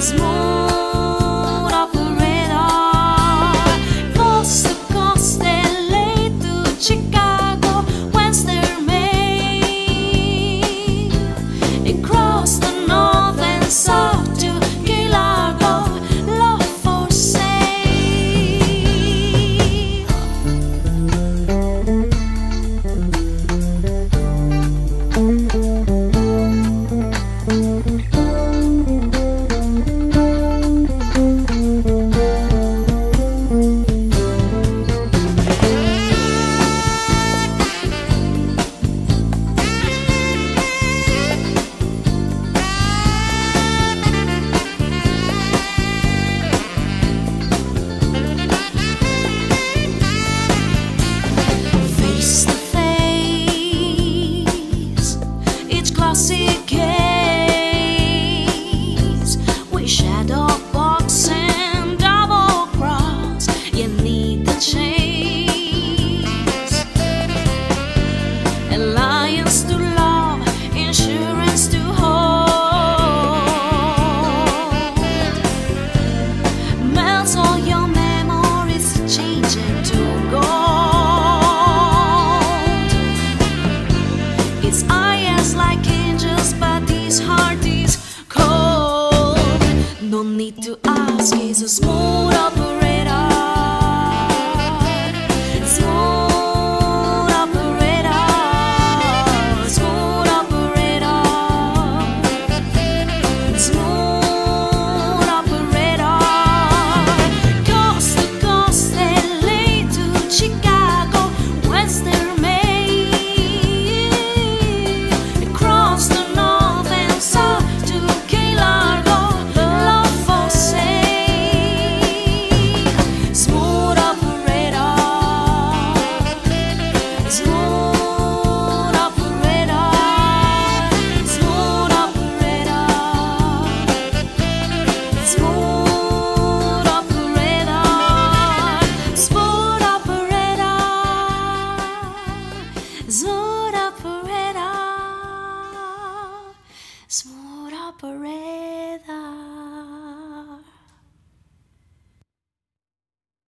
It's more. Eyes like angels, but his heart is cold. No need to ask, he's a smooth. Smooth operator.